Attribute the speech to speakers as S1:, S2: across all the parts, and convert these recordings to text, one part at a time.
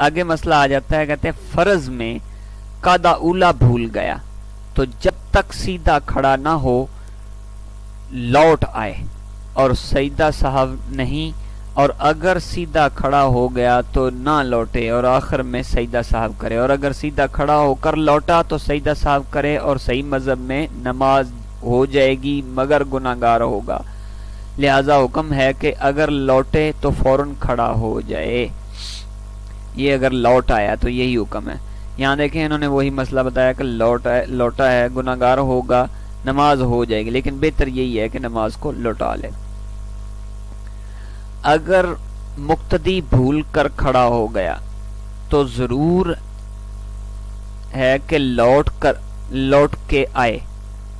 S1: आगे मसला आ जाता है, कहते हैं, फ़र्ज़ में कादा उला भूल गया तो जब तक सीधा खड़ा ना हो, लौट आए। और सईदा साहब नहीं, और अगर सीधा खड़ा हो गया तो ना लौटे, और आखिर में सईदा साहब करे। और अगर सीधा खड़ा होकर लौटा तो सईदा साहब करे, और सही मज़हब में नमाज़ हो जाएगी, मगर गुनागार होगा। लिहाजा हुक्म है कि अगर लौटे तो फ़ौरन खड़ा हो जाए। ये अगर लौट आया तो यही हुक्म है। यहाँ देखें, इन्होंने वही मसला बताया कि लौटा लौटा है गुनागार होगा, नमाज़ हो जाएगी, लेकिन बेहतर यही है कि नमाज़ को लौटा ले। अगर मुक्तदी भूल कर खड़ा हो गया तो ज़रूर है कि लौट कर, लौट के आए,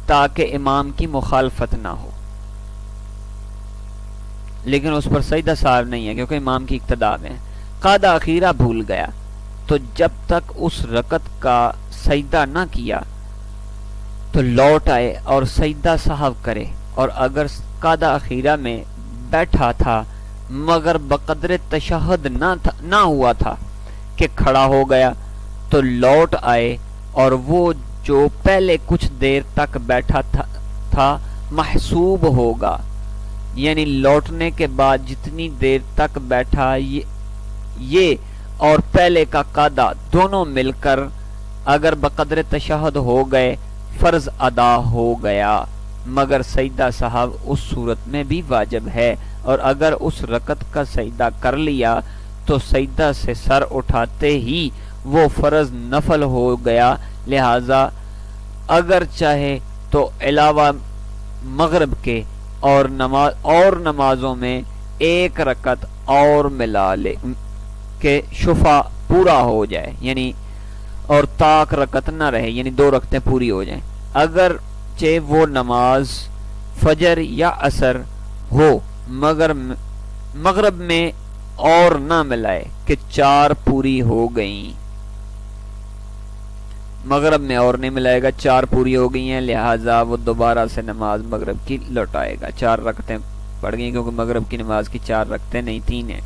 S1: ताकि इमाम की मुखालफत ना हो। लेकिन उस पर सईदा साहब नहीं है, क्योंकि इमाम की इकतदा में कादा अखीरा भूल गया। तो जब तक उस रकत का सईदा ना किया तो लौट आए और सईदा साहब करे। और अगर कादा अखीरा में बैठा था मगर बकदर तशहद ना था ना हुआ था कि खड़ा हो गया तो लौट आए और वो जो पहले कुछ देर तक बैठा था, था महसूब होगा। यानी लौटने के बाद जितनी देर तक बैठा ये ये और पहले का कादा दोनों मिलकर अगर बकदर तशहद हो गए, फ़र्ज़ अदा हो गया। मगर सईदा साहब, उस सूरत में भी वाजिब है। और अगर उस रकत का सईदा कर लिया तो सईदा से सर उठाते ही वो फ़र्ज़ नफल हो गया। लिहाजा अगर चाहे तो अलावा मगरब के और नमाज़, और नमाजों में एक रकत और मिला ले के शुफा पूरा हो जाए, यानी और ताक रकत ना रहे, यानी दो रकतें पूरी हो जाएँ। अगर चे वो नमाज़, फजर या असर हो, मगर मगरब में और ना मिलाए कि चार पूरी हो गई। मगरब में और नहीं मिलाएगा, चार पूरी हो गई हैं, लिहाजा वो दोबारा से नमाज़ मगरब की लौटाएगा चार रखते पड़ गई, क्योंकि मगरब की नमाज़ की चार रखते नहीं तीन है।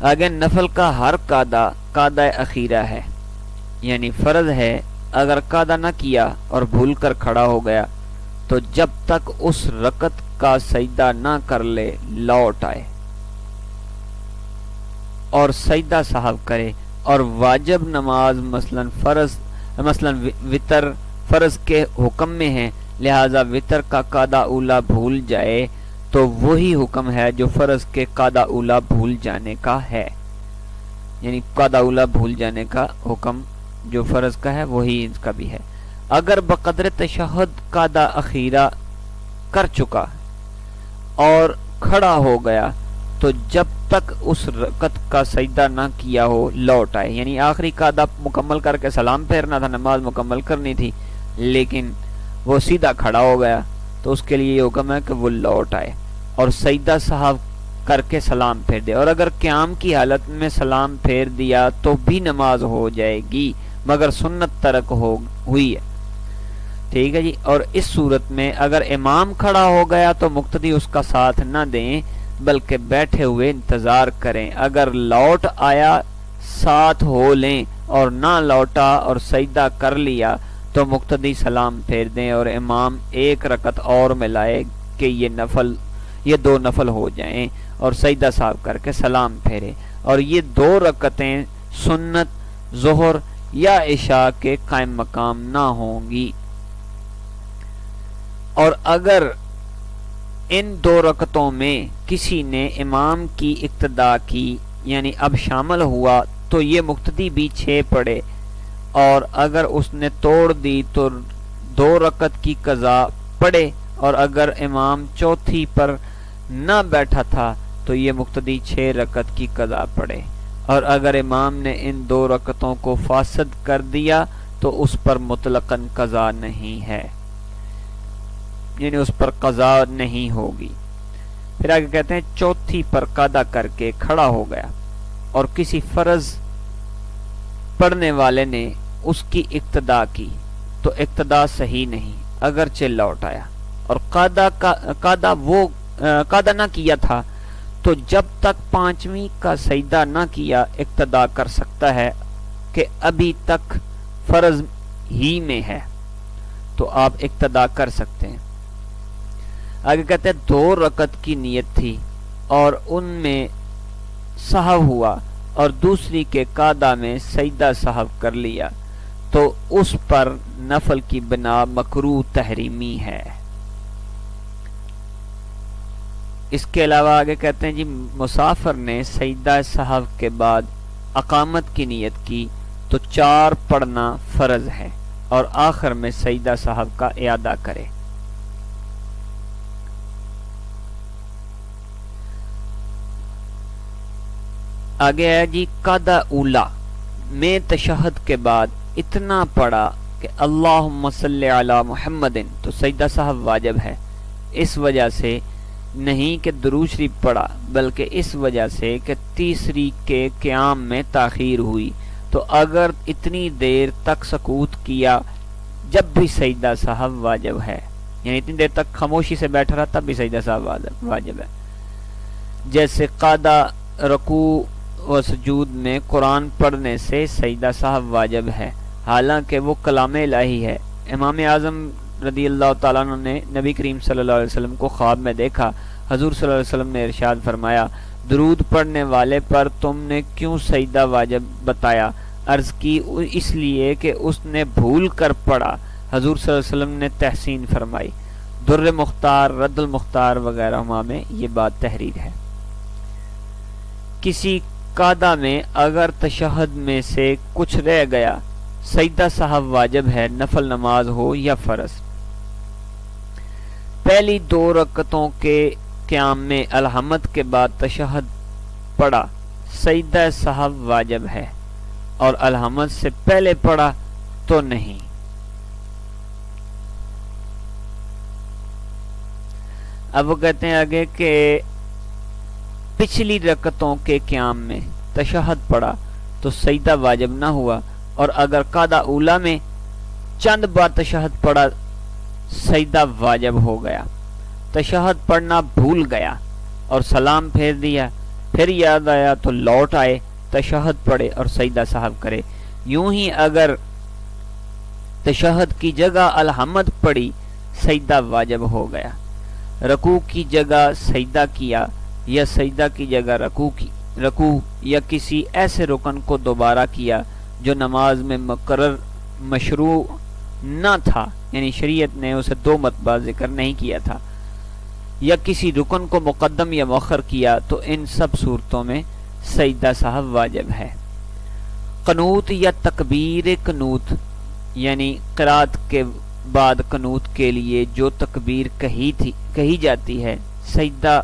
S1: आगे नफल का हर कादा कादा अखीरा है। यानी फ़र्ज़ है, अगर कादा ना किया और भूल कर खड़ा हो गया तो जब तक उस रकत का सईदा ना कर ले, लौट आए। और सईदा साहब करे, और वाजब नमाज़ मसलन फ़र्ज़, मसलन वितर फ़र्ज़ के हुक्म में है, लिहाजा वितर का कादा उला भूल जाए तो वही हुक्म है जो फ़र्ज़ के कादा उला भूल जाने का है। यानी कादा उला भूल जाने का हुक्म जो फ़र्ज़ का है, वही इसका भी है। अगर बकदर तशहद कादा अखीरा कर चुका और खड़ा हो गया तो जब तक उस रकत का सजदा ना किया हो, लौट आए। यानी आखिरी कादा मुकम्मल करके सलाम फेरना था, नमाज़ मुकम्मल करनी थी, लेकिन वो सीधा खड़ा हो गया। तो उसके लिए ये हुक्म है कि वो लौट आए और सईदा साहब करके सलाम फेर दे। और अगर क्याम की हालत में सलाम फेर दिया तो भी नमाज़ हो जाएगी, मगर सुन्नत तरक हो, हुई है। ठीक है जी? और इस सूरत में अगर इमाम खड़ा हो गया तो मुक्तदी उसका साथ न दें, बल्कि बैठे हुए इंतज़ार करें। अगर लौट आया, साथ हो लें और ना लौटा और सईदा कर लिया तो मुक्तदी सलाम फेर दें और इमाम एक रकत और मिलाए कि ये नफल, ये दो नफल हो जाएँ और सईदा साहब करके सलाम फेरे। और ये दो रकतें सुन्नत, जोहर या इशा के कायम मकाम ना होंगी। और अगर इन दो रकतों में किसी ने इमाम की इक्तदा की, यानी अब शामिल हुआ तो ये मुक्तदी भी छे पड़े। और अगर उसने तोड़ दी तो दो रकत की कज़ा पड़े, और अगर इमाम चौथी पर न बैठा था तो ये मुक्तदी छह रकत की कज़ा पड़े। और अगर इमाम ने इन दो रकतों को फासद कर दिया तो उस पर मुतलकन कज़ा नहीं है। यानी उस पर कज़ा नहीं होगी। फिर आगे कहते हैं, चौथी पर कादा करके खड़ा हो गया। और किसी फ़र्ज़ पढ़ने वाले ने उसकी इक्तदा की तो इक्तदा सही नहीं अगर चिल लौट आया। और कादा का कादा वो आ, कादा ना किया था तो जब तक पांचवी का सईदा ना किया इक्तदा कर सकता है कि अभी तक फ़र्ज़ ही में है तो आप इक्तदा कर सकते हैं। आगे कहते हैं दो रकत की नीयत थी और उनमें साहब हुआ और दूसरी के कादा में सईदा साहब कर लिया। तो उस पर नफल की बिना मकरू तहरीमी है। इसके अलावा आगे कहते हैं जी, मुसाफर ने सईदा साहब के बाद अकामत की नीयत की तो चार पढ़ना फ़र्ज़ है और आखिर में सईदा साहब का इयादा करे। आगे है जी, कादा उला में तशहद के बाद इतना पढ़ा कि अल्लाह अला मुहम्मदिन। तो सईदा साहब वाजब है। इस वजह से नहीं कि दरूशरी पढ़ा, बल्कि इस वजह से कि तीसरी के क्याम में ताखीर हुई। तो अगर इतनी देर तक सकूत किया, जब भी सईदा साहब वाजब है। यानी इतनी देर तक खामोशी से बैठा रहा, तब भी सईदा साहब वाजब है। जैसे कादा, रकू व सजूद में कुरान पढ़ने से सईदा साहब वाजब है। हालाँकि वो कलाम इलाही है। इमाम आज़म रदी अल्लाह तला ने नबी करीम सल्लल्लाहु अलैहि वसल्लम को ख्वाब में देखा। हजूर सल्लल्लाहु अलैहि वसल्लम ने इरशाद फरमाया, दरूद पढ़ने वाले पर तुमने क्यों सईदा वाजब बताया? अर्ज़ की इसलिए कि उसने भूल कर पढ़ा। हजूर वसल्लम ने तहसीन फरमाई। दुर्र मुख्तार, रद्दुल मुख्तार वगैरह में ये बात तहरीर है। किसी कादा में अगर तशहद में से कुछ रह गया सईदा साहब वाजब है, नफल नमाज़ हो या फ़र्ज़। पहली दो रकतों के क्याम में अलहमद के बाद तशहद पढ़ा, सईदा साहब वाजब है, और अलहमद से पहले पढ़ा तो नहीं। अब वो कहते हैं आगे कि पिछली रकतों के क्याम में तशहद पढ़ा तो सईदा वाजब ना हुआ और अगर कादा उला में चंद बार तशहद पढ़ा सईदा वाजब हो गया। तशहद पढ़ना भूल गया और सलाम फेर दिया। फिर याद आया तो लौट आए, तशहद पढ़े और सईदा साहब करे। यूँ ही अगर तशहद की जगह अलहमद पढ़ी, सईदा वाजब हो गया। रकू की जगह सईदा किया या सईदा की जगह रकू की, रकू या किसी ऐसे रुकन को दोबारा किया जो नमाज़ में मकर मशरू न था, यानी शरीयत ने उसे दो मतबा ज़िक्र नहीं किया था, या किसी रुकन को मुकदम या मौखर किया तो इन सब सूरतों में सईदा साहब वाजब है। कनूत या तकबीर कनूत, यानी करात के बाद कनूत के लिए जो तकबीर कही थी, कही जाती है, सईदा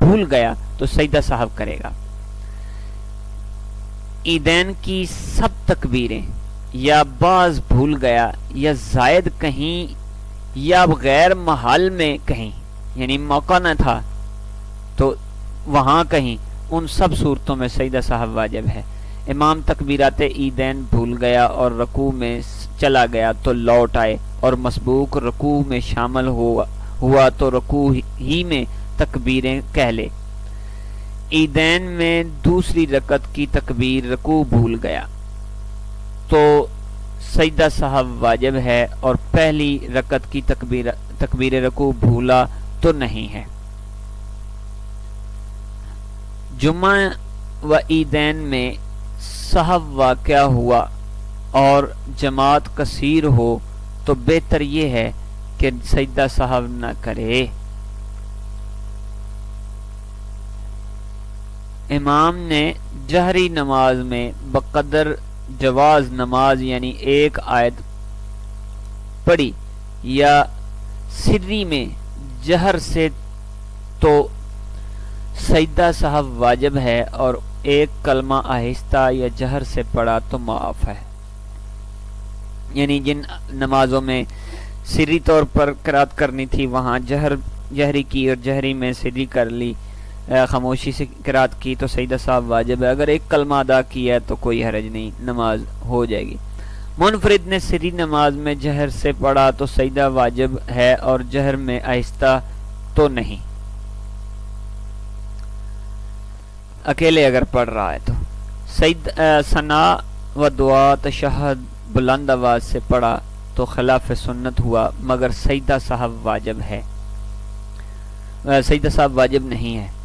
S1: भूल गया तो सईदा साहब करेगा। ईदैन की सब तकबीरें, या बाज भूल गया, या जायद कहीं, या गैर महल में कहीं, यानी मौका न था तो वहाँ कहीं, उन सब सूरतों में सईदा साहब वाजिब है। इमाम तकबीरात ईदैन भूल गया और रकू में चला गया तो लौट आए, और मसबूक रकू में शामिल हुआ हुआ तो रकू ही में तकबीरें कह ले। ईदैन में दूसरी रकत की तकबीर रकू भूल गया। तो सईदा साहब वाजिब है और पहली रकत की तकबीर तकबीर रकू भूला तो नहीं है। जुमा व ईदैन में साहब वाक़ हुआ और जमात कसीर हो तो बेहतर ये है कि सजदा साहब ना करे। इमाम ने जहरी नमाज़ में बकदर जवाज नमाज़ यानी एक आयत पढ़ी। या सिर्री में जहर से तो सईदा साहब वाजिब है और एक कलमा आहिस्ता या जहर से पढ़ा तो माफ़ है। यानी जिन नमाजों में सिरी तौर पर करात करनी थी, वहाँ जहर, जहरी की और जहरी में सिरी कर ली। खामोशी से करात की तो सईदा साहब वाजिब है। अगर एक कलमा अदा किया है तो कोई हरज नहीं, नमाज़ हो जाएगी। मुनफरिद ने सिरी नमाज़ में जहर से पढ़ा तो सईदा वाजिब है और जहर में आहिस्ता तो नहीं। अकेले अगर पढ़ रहा है तो। सईद सना व दुआ तशहद बुलंद आवाज़ से पढ़ा तो खिलाफ सुन्नत हुआ, मगर सईदा साहब वाजब है। सईदा साहब वाजिब नहीं है।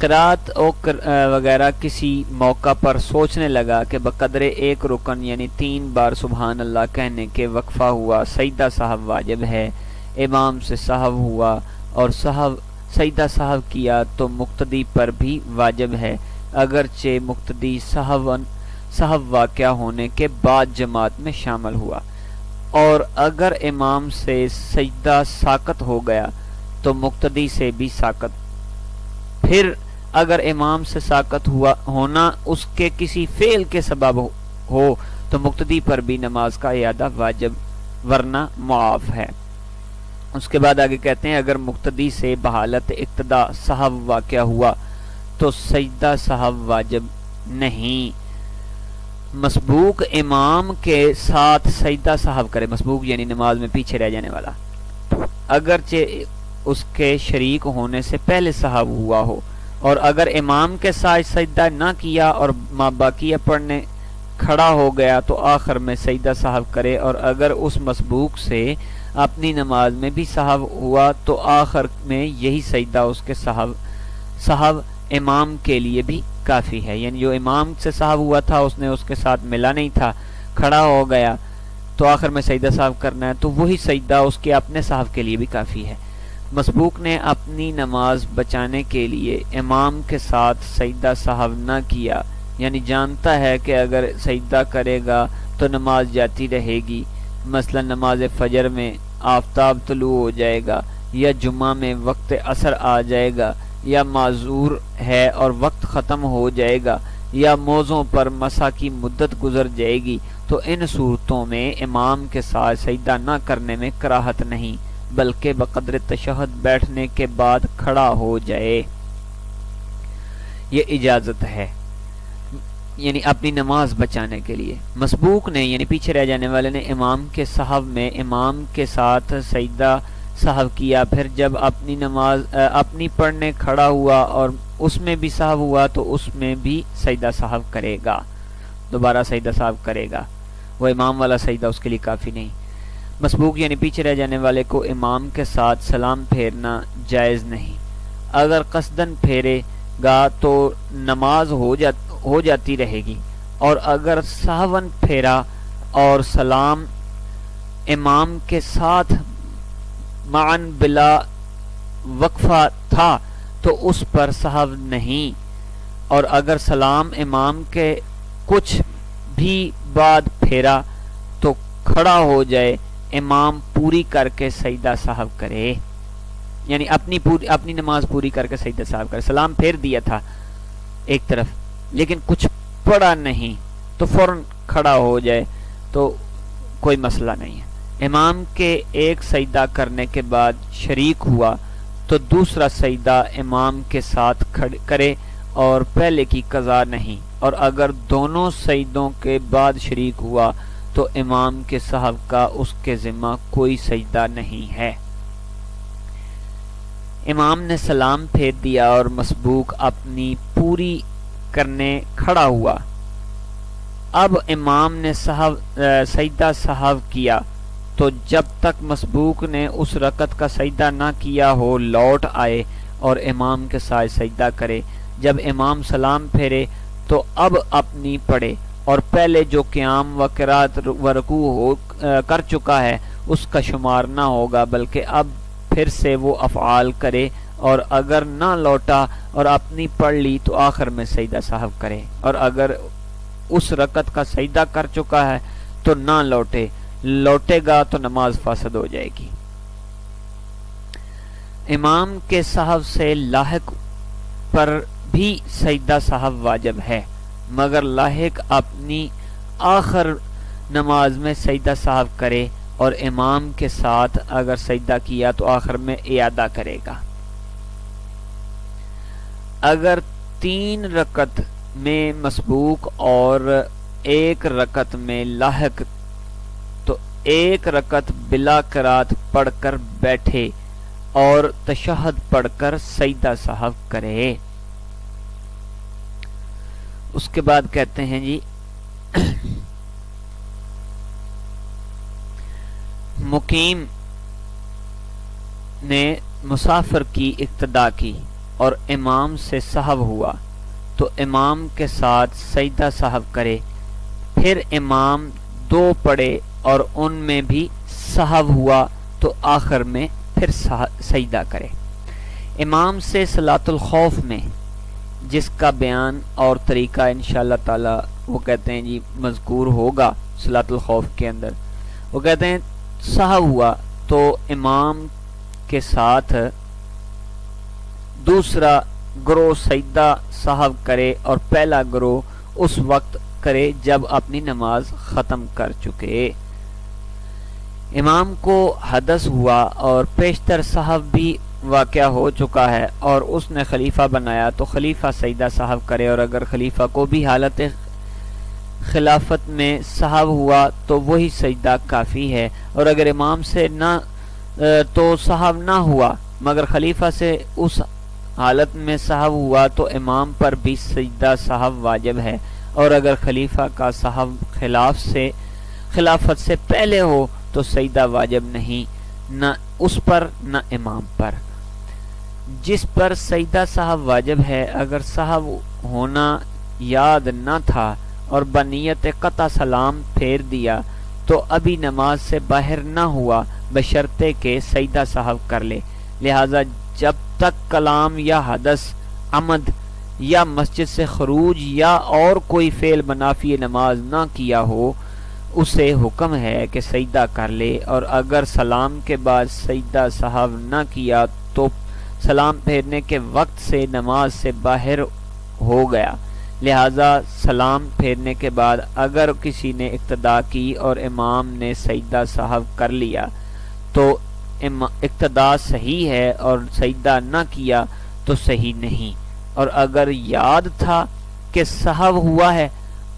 S1: करात और वगैरह किसी मौका पर सोचने लगा कि बकदरे एक रुकन, यानी तीन बार सुबहान अल्लाह कहने के वक्फा हुआ, सईदा साहब वाजिब है। इमाम से साहब हुआ और साहब, सईदा साहब किया तो मुक्तदी पर भी वाजिब है। अगरचे मुक्तदी साहबन, साहब वाक़ होने के बाद जमात में शामिल हुआ। और अगर इमाम से सजदा साकत हो गया तो मुक्तदी से भी साकत। फिर अगर इमाम से साकत हुआ होना उसके किसी फेल के सबब हो, तो मुक्तदी पर भी नमाज़ का अदा वाजब वरना मुआफ है। उसके बाद आगे कहते हैं अगर मुक्तदी से बहालत इक्तदा साहब वाक़ हुआ तो सजदा साहब वाजब नहीं। मसबूक इमाम के साथ सजदा साहब करे मसबूक यानी नमाज़ में पीछे रह जाने वाला। अगरचे उसके शरीक होने से पहले साहब हुआ हो और अगर इमाम के साथ सजदा ना किया और माँ बाकी पढ़ने खड़ा हो गया तो आखिर में सजदा साहब करे। और अगर उस मसबूक से अपनी नमाज़ में भी साहब हुआ तो आखिर में यही सजदा उसके साहब साहब इमाम के लिए भी काफ़ी है। यानी जो इमाम से साहब हुआ था, उसने उसके साथ मिला नहीं था, खड़ा हो गया तो आखिर में सजदा साहब करना है तो वही सजदा उसके अपने साहब के लिए भी काफ़ी है। मसबूक ने अपनी नमाज़ बचाने के लिए इमाम के साथ सजदा साहब न किया। यानी जानता है कि अगर सजदा करेगा तो नमाज़ जाती रहेगी। मसला नमाज़ फजर में आफ्ताब तलू हो जाएगा या जुम्मा में वक्त असर आ जाएगा या माजूर है और वक्त ख़त्म हो जाएगा या मौज़ों पर मसा की मुद्दत गुजर जाएगी तो इन सूरतों में इमाम के साथ सजदा न करने में कराहत नहीं। बल्कि बकदर तशहद बैठने के बाद खड़ा हो जाए। ये इजाज़त है, यानी अपनी नमाज़ बचाने के लिए। मसबूक ने यानी पीछे रह जाने वाले ने इमाम के साहब में, इमाम के साथ सईदा साहब किया। फिर जब अपनी नमाज़ अपनी पढ़ने खड़ा हुआ और उसमें भी साहब हुआ तो उसमें भी सईदा साहब करेगा। दोबारा सईदा साहब करेगा। वो इमाम वाला सईदा उसके लिए काफ़ी नहीं। मसबूक यानी पीछे रह जाने वाले को इमाम के साथ सलाम फेरना जायज़ नहीं। अगर कसदन फेरेगा तो नमाज़ हो जा, हो जाती रहेगी। और अगर सावन फेरा और सलाम इमाम के साथ मान बिला वक्फा था तो उस पर साहब नहीं। और अगर सलाम इमाम के कुछ भी बाद फेरा तो खड़ा हो जाए इमाम पूरी करके सईदा साहब करे। यानी अपनी पूरी अपनी नमाज़ पूरी करके सईदा साहब करे। सलाम फेर दिया था एक तरफ़। लेकिन कुछ पड़ा नहीं तो फ़ौरन खड़ा हो जाए तो कोई मसला नहीं है। इमाम के एक सईदा करने के बाद शरीक हुआ तो दूसरा सईदा इमाम के साथ खड़े करे और पहले की कज़ा नहीं। और अगर दोनों सईदों के बाद शरीक हुआ तो इमाम के साहब का उसके ज़िम्मा कोई सजदा नहीं है। इमाम ने सलाम फेर दिया और मसबूक अपनी पूरी करने खड़ा हुआ। अब इमाम ने साहब सजदा साहब किया तो जब तक मसबूक ने उस रकत का सजदा ना किया हो, लौट आए और इमाम के साथ सजदा करे। जब इमाम सलाम फेरे तो अब अपनी पढ़े और पहले जो क्याम व किरात व रकू हो कर चुका है, उसका शुमार ना होगा, बल्कि अब फिर से वो अफ़ाल करे और अगर ना लौटा और अपनी पढ़ ली तो आखिर में सईदा साहब करे। और अगर उस रकत का सईदा कर चुका है तो ना लौटे। लौटेगा तो नमाज़ फासद हो जाएगी। इमाम के साहब से लाहक पर भी सईदा साहब वाजब है। मगर लाहिक अपनी आखिर नमाज़ में सईदा साहब करे और इमाम के साथ अगर सजदा किया तो आखिर में इयादा करेगा। अगर तीन रकत में मसबूक और एक रकत में लाहक तो एक रकत बिला करात पढ़कर बैठे और तशहद पढ़कर सईदा साहब करे। उसके बाद कहते हैं जी, मुकीम ने मुसाफिर की इक्तदा की और इमाम से साहब हुआ। तो इमाम के साथ सईदा साहब करे, फिर इमाम दो पड़े और उनमें भी साहब हुआ तो आखिर में फिर सईदा करे। इमाम से सलातुल खौफ में जिसका बयान और तरीका इन ताला, वो कहते हैं जी, मजकूर होगा सलातुल खौफ के अंदर। वो कहते हैं साहब हुआ तो इमाम के साथ दूसरा ग्रोह सईदा साहब करे और पहला ग्रोह उस वक्त करे जब अपनी नमाज़ ख़त्म कर चुके। इमाम को हदस हुआ और पेशतर साहब भी वाक़ हो चुका है और उसने खलीफा बनाया तो खलीफा सईदा साहब करे और अगर खलीफा को भी हालत खिलाफत में साहब हुआ तो वही सजदा काफ़ी है। और अगर इमाम से ना तो साहब ना हुआ, मगर खलीफा से उस हालत में साहब हुआ तो इमाम पर भी सजदा साहब वाजिब है। और अगर खलीफा का साहब खिलाफ से, खिलाफत से पहले हो तो सजदा वाजिब नहीं, न उस पर, ना इमाम पर। जिस पर सईदा साहब वाजिब है, अगर साहब होना याद न था और बनीयत कता सलाम फेर दिया तो अभी नमाज़ से बाहर न हुआ, बशर्ते के सईदा साहब कर ले। लिहाजा जब तक कलाम या हदस, अमद या मस्जिद से खरूज या और कोई फेल मनाफी नमाज़ ना किया हो, उसे हुक्म है कि सईदा कर ले। और अगर सलाम के बाद सईदा साहब ना किया तो सलाम फेरने के वक्त से नमाज़ से बाहर हो गया। लिहाजा सलाम फेरने के बाद अगर किसी ने इक्तदा की और इमाम ने सईदा साहब कर लिया तो इक्तदा सही है और सईदा न किया तो सही नहीं। और अगर याद था कि साहब हुआ है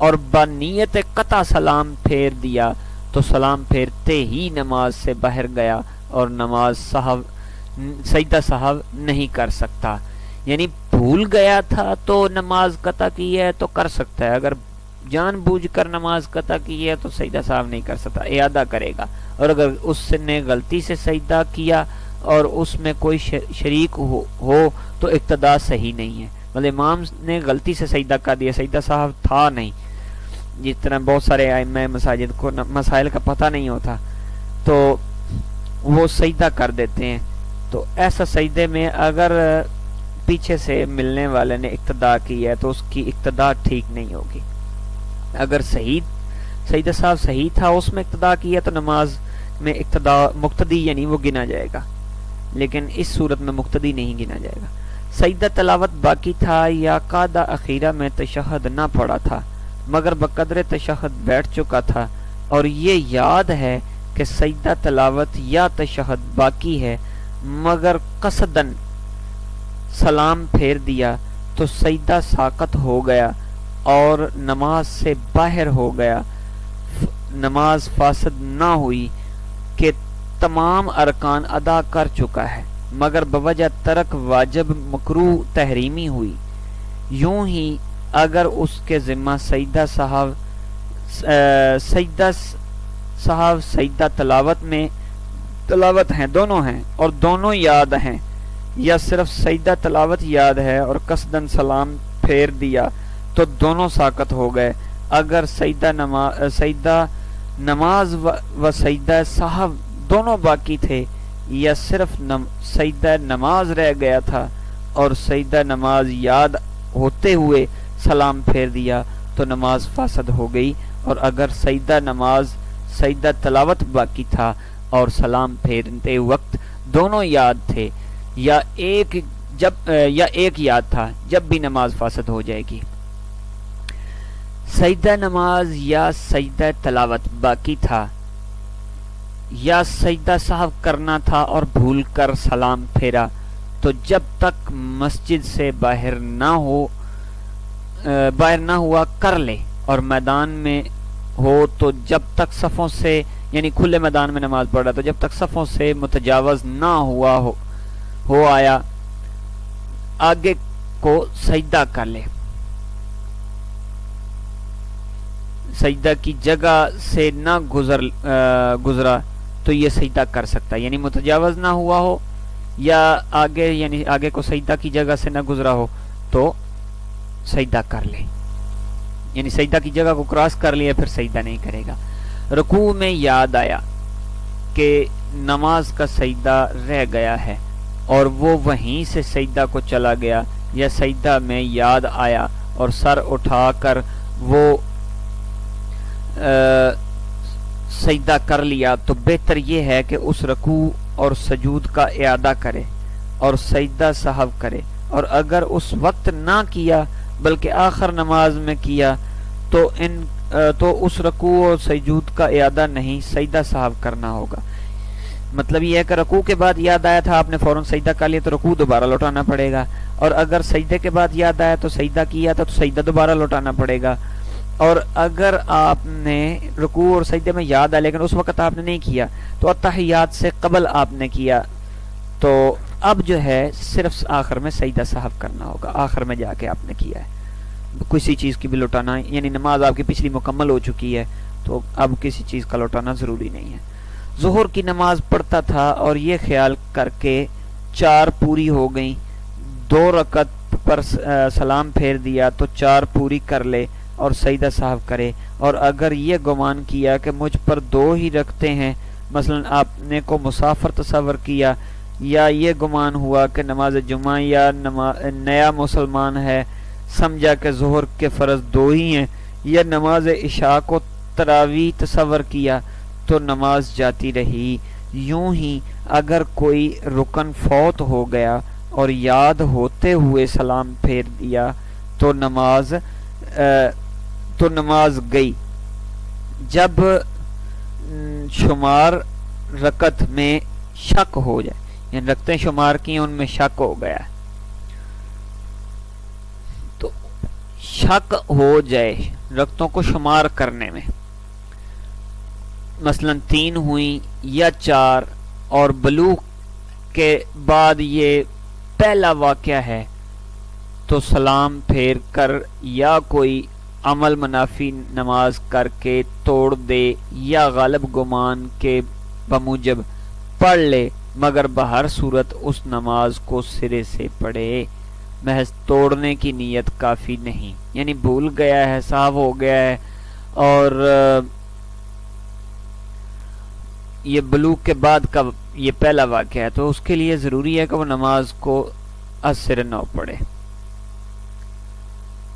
S1: और बनीयत कता सलाम फेर दिया तो सलाम फेरते ही नमाज़ से बाहर गया और नमाज़ साहब सईदा साहब नहीं कर सकता। यानी भूल गया था तो नमाज़ कता की है तो कर सकता है। अगर जानबूझकर नमाज़ कता की है तो सईदा साहब नहीं कर सकता यादा करेगा। और अगर उसने गलती से सईदा किया और उसमें कोई शरीक हो, हो तो इक्तदा सही नहीं है। मतलब इमाम ने गलती से सईदा कर दिया सईदा साहब था नहीं। जिस तरह बहुत सारे आयम मसाजिद को मसाइल का पता नहीं होता तो वो सईदा कर देते हैं। तो ऐसा सईदे में अगर पीछे से मिलने वाले ने इक्तदा की है तो उसकी इक्तदा ठीक नहीं होगी। अगर सही सईद साहब सही था, उसमें इक्तदा की है तो नमाज़ में इक्तदा, मुक्तदी यानी वो गिना जाएगा। लेकिन इस सूरत में मुक्तदी नहीं गिना जाएगा। सईदा तलावत बाकी था, या कादा अखीरा में तशहद ना पड़ा था, मगर बकदर तशहद बैठ चुका था। और ये याद है कि सईदा तलावत या तशहद बाकी है मगर कसदन सलाम फेर दिया तो सईदा साकत हो गया और नमाज़ से बाहर हो गया। नमाज़ फासद ना हुई कि तमाम अरकान अदा कर चुका है, मगर बवजह तरक वाजब मकरू तहरीमी हुई। यूँ ही अगर उसके ज़िम्मा सईदा साहब सईदा साहब सईदा तलावत में तलावत हैं दोनों हैं और दोनों याद हैं। या सिर्फ़ सईदा तलावत याद है और कसदन सलाम फेर दिया तो दोनों साकत हो गए। अगर सईदा नमाज़ सईदा नमाज़ व, व सईदा साहब दोनों बाकी थे या सिर्फ़ नम, सईदा नमाज़ रह गया था और सईदा नमाज़ याद होते हुए सलाम फेर दिया तो नमाज़ फासद हो गई। और अगर सईदा नमाज़ सईदा तलावत बाकी था और सलाम फेरते वक्त दोनों याद थे। या एक जब, या एक याद था, जब भी नमाज़ फासद हो जाएगी। सईदा नमाज़ या सईदा तलावत बाकी था। या सईदा साहब करना था और भूल कर सलाम फेरा। तो जब तक मस्जिद से बाहर ना हो बाहर ना हुआ कर ले। और मैदान में हो तो जब तक सफ़ों से यानी खुले मैदान में नमाज़ पढ़ रहा था जब तक सफ़ों से मुतजावज ना हुआ हो हो आया, आगे को सजदा कर ले। सजदा की जगह से ना गुजर गुजरा तो ये सजदा कर सकता है। यानी मुतजावज ना हुआ हो, या आगे, यानी आगे को सजदा की जगह से ना गुजरा हो तो सजदा कर ले। यानी सजदा की जगह को क्रॉस कर लिया, फिर सजदा नहीं करेगा। रकू में याद आया कि नमाज़ का सजदा रह गया है और वो वहीं से सजदा को चला गया, या सजदा में याद आया और सर उठाकर वो सजदा कर लिया। तो बेहतर ये है कि उस रकू और सजूद का इरादा करे और सजदा साहब करे। और अगर उस वक्त ना किया, बल्कि आखिर नमाज़ में किया तो इन तो उस रकू और सजूद का इरादा नहीं सजदा साहब करना होगा। मतलब यह है कि रकू के बाद याद आया था आपने फ़ौरन सजदा कर लिया तो रकू दोबारा लौटाना पड़ेगा। और अगर सजदे के बाद याद आया तो सजदा किया था तो सजदा दोबारा लौटाना पड़ेगा। और अगर आपने रुकू और सजदे में याद आया लेकिन उस वक्त आपने नहीं किया तो अतहियात से कबल आपने किया। तो अब जो है, सिर्फ़ आखिर में सजदा साहब करना होगा, आखिर में जाके आपने किया है। किसी चीज़ की भी लौटाना, यानी नमाज़ आपकी पिछली मुकम्मल हो चुकी है तो अब किसी चीज़ का लौटाना ज़रूरी नहीं है। जोहर की नमाज़ पढ़ता था और ये ख्याल करके चार पूरी हो गई। दो रकत पर सलाम फेर दिया तो चार पूरी कर ले और सईदा साहब करे। और अगर ये गुमान किया कि मुझ पर दो ही रखते हैं, मसलन आपने को मुसाफर तस्वर किया, या ये गुमान हुआ कि नमाज़ जुमा या नमा नया मुसलमान है समझा कि जहर के फ़र्ज़ दो ही हैं। या नमाज़ इशा को तरावी तस्वर किया तो नमाज़ जाती रही। यूँ ही अगर कोई रुकन फौत हो गया और याद होते हुए सलाम फेर दिया तो नमाज़ आ, तो नमाज़ गई। जब शुमार रकत में शक हो जाए यानी रकतें शुमार की उनमें शक हो गया तो शक हो जाए रक्तों को शुमार करने में। मसलन तीन हुई या चार और बलूक के बाद ये पहला वाक़ है तो सलाम फेर कर या कोई अमल मुनाफी नमाज़ करके तोड़ दे या गलब गुमान के बमूजब पढ़ ले, मगर बहर सूरत उस नमाज़ को सिरे से पढ़े। महज तोड़ने की नीयत काफ़ी नहीं। यानी भूल गया है, साफ़ हो गया है। और ये बलूक के बाद का ये पहला वाक्य है तो उसके लिए ज़रूरी है कि वो नमाज़ को असर न पड़े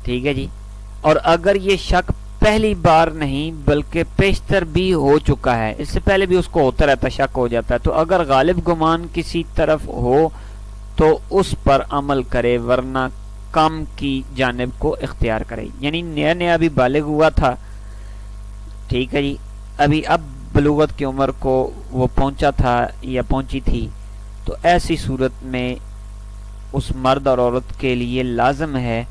S1: ठीक है जी? और अगर ये शक पहली बार नहीं, बल्कि पेशतर भी हो चुका है, इससे पहले भी उसको होता रहता, शक हो जाता है। तो अगर गालिब गुमान किसी तरफ़ हो तो उस पर अमल करे, वरना कम की जानब को इख्तियार करे। यानी नया नया अभी बालिग हुआ था, ठीक है जी, अभी अब बलूगत की उम्र को वो पहुँचा था या पहुँची थी तो ऐसी सूरत में उस मर्द और औरत के लिए लाजम है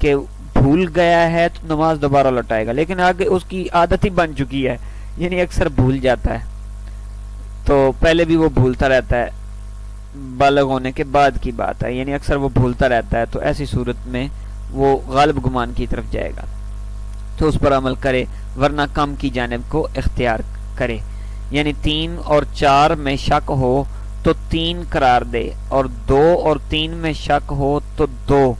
S1: कि भूल गया है तो नमाज़ दोबारा लौटाएगा। लेकिन आगे उसकी आदत ही बन चुकी है, यानी अक्सर भूल जाता है। तो पहले भी वो भूलता रहता है। बालग होने के बाद की बात है। यानी अक्सर वो भूलता रहता है तो ऐसी सूरत में वो गालब गुमान की तरफ़ जाएगा। तो उस पर अमल करे, वरना कम की जानब को इख्तियार करे। यानी तीन और चार में शक हो तो तीन करार दे, और दो और तीन में शक हो तो दो।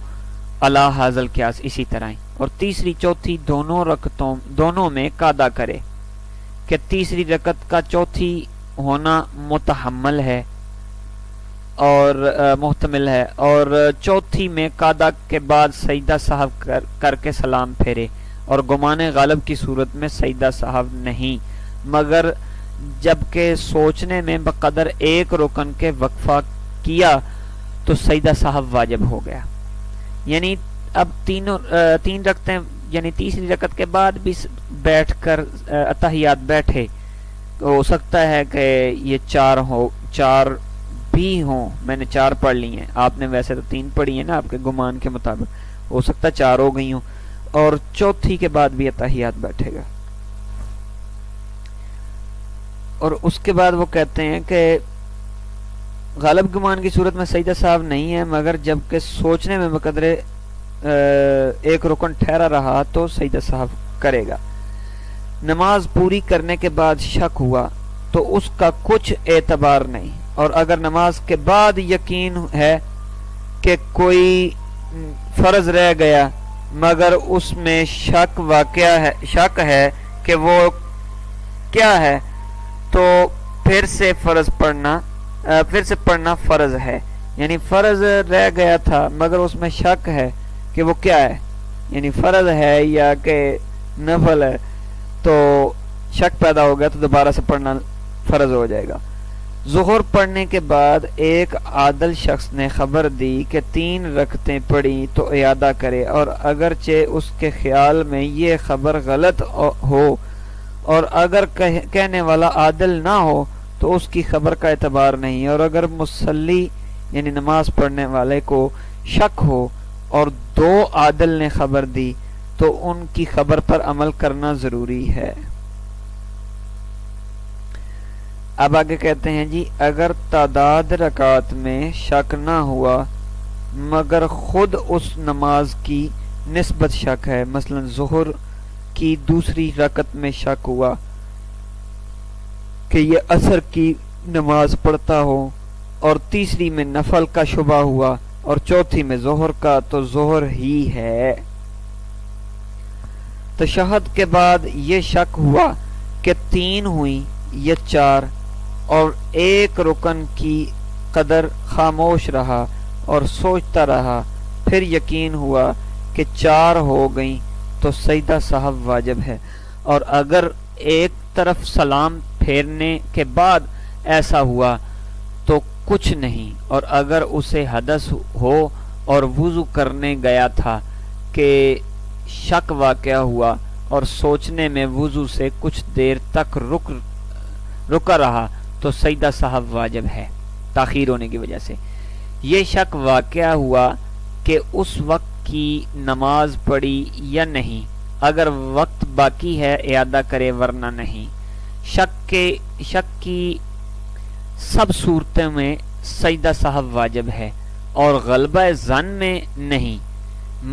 S1: अला हाजल क्यास, इसी तरह और तीसरी, चौथी, दोनों रकतों, दोनों में कादा करे। कि तीसरी रकत का चौथी होना मुतहमल है और मुहतमिल है। और चौथी में कादा के बाद सईदा साहब कर, करके सलाम फेरे और गुमान गालब की सूरत में सईदा साहब नहीं। मगर जबकि सोचने में बकदर एक रुकन के वक्फा किया तो सईदा साहब वाजिब हो गया। यानी अब तीनों तीन रखते यानी तीसरी रकत के बाद भी बैठकर अतहियात बैठे। हो सकता है कि ये चार हो, चार भी हो, मैंने चार पढ़ ली हैं। आपने वैसे तो तीन पढ़ी है ना आपके गुमान के मुताबिक। हो सकता चार हो गई हो। और चौथी के बाद भी अतहियात बैठेगा। और उसके बाद वो कहते हैं कि, गालब गुमान की सूरत में सईदा साहब नहीं है, मगर जबकि सोचने में बकदरे एक रुकन ठहरा रहा तो सईदा साहब करेगा। नमाज़ पूरी करने के बाद शक हुआ तो उसका कुछ एतबार नहीं। और अगर नमाज़ के बाद यकीन है कि कोई फ़र्ज़ रह गया, मगर उसमें शक वाकया है, शक है कि वो क्या है तो फिर से फ़र्ज़ पढ़ना फिर से पढ़ना फ़र्ज़ है। यानी फ़र्ज़ रह गया था, मगर उसमें शक है कि वो क्या है। यानी फ़र्ज़ है या कि नफल है तो शक पैदा हो गया तो दोबारा से पढ़ना फ़र्ज़ हो जाएगा। जोहर पढ़ने के बाद एक आदल शख्स ने खबर दी कि तीन रखतें पड़ी तो अदा करे और अगरचे उसके ख्याल में ये खबर गलत हो और अगर कह, कहने वाला आदल ना हो तो उसकी खबर का एतबार नहीं और अगर मुसली यानी नमाज़ पढ़ने वाले को शक हो और दो आदल ने खबर दी तो उनकी खबर पर अमल करना ज़रूरी है। अब आगे कहते हैं जी, अगर तादाद रकात में शक ना हुआ, मगर खुद उस नमाज़ की नस्बत शक है, मसलन जोहर की दूसरी रकत में शक हुआ कि ये असर की नमाज़ पढ़ता हो और तीसरी में नफल का शुबा हुआ और चौथी में जहर का तो जहर ही है। तो शहद के बाद ये शक हुआ कि तीन हुई, या चार और एक रुकन की कदर खामोश रहा और सोचता रहा, फिर यकीन हुआ कि चार हो गई तो सईदा साहब वाजिब है। और अगर एक तरफ़ सलाम फेरने के बाद ऐसा हुआ तो कुछ नहीं। और अगर उसे हदस हो और वुजू करने गया था कि शक वाक़ हुआ और सोचने में वुजू से कुछ देर तक रुक, रुका रहा तो सईदा साहब वाजिब है, ताखीर होने की वजह से। ये शक वाक़ हुआ कि उस वक्त की नमाज़ पढ़ी या नहीं, अगर वक्त बाकी है यादा करे, वरना नहीं। शक के, शक की सब सूरतों में सईदा साहब वाजिब है और गलबा जन में नहीं,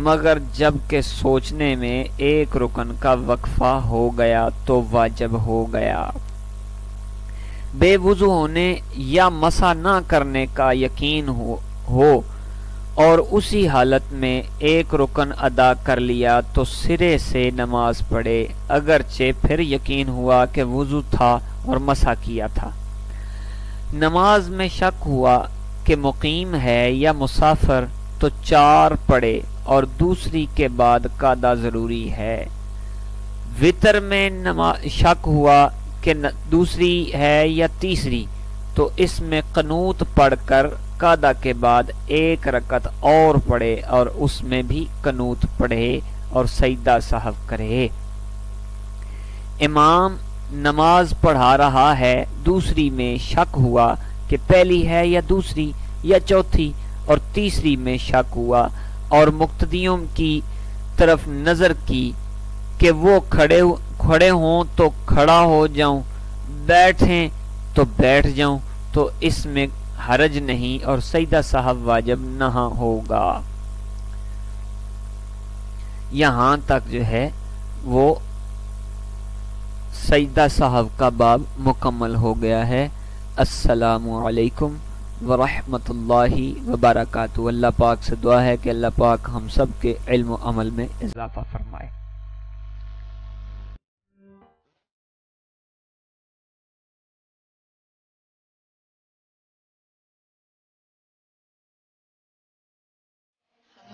S1: मगर जब के सोचने में एक रुकन का वक्फा हो गया तो वाजिब हो गया। बेवुजू होने या मसा ना करने का यकीन हो, हो और उसी हालत में एक रुकन अदा कर लिया तो सिरे से नमाज़ पढ़े। अगरचे फिर यकीन हुआ कि वज़ू था और मसा किया था। नमाज़ में शक हुआ कि मुकीम है या मुसाफर तो चार पढ़े और दूसरी के बाद कादा ज़रूरी है। वितर में नमाज़ शक हुआ कि दूसरी है या तीसरी तो इसमें कनूत पढ़कर कादा के बाद एक रकत और पढ़े और उसमें भी कनूत पढ़े और सईदा साहब करे। इमाम नमाज़ पढ़ा रहा है, दूसरी में शक हुआ कि पहली है या दूसरी या चौथी और तीसरी में शक हुआ और मुक्तदियों की तरफ़ नज़र की कि वो खड़े खड़े हों तो खड़ा हो जाऊँ, बैठे तो बैठ जाऊँ तो इसमें हरज नहीं और सईदा साहब वाजब नहा होगा। यहाँ तक जो है, वो सईदा साहब का बाब मुकम्मल हो गया है। असलकुम वरहमतुल्लाहि वबरकातुहू। अल्लाह पाक से दुआ है कि अल्लाह पाक हम सब के इल्म अमल में इजाफा फरमाए।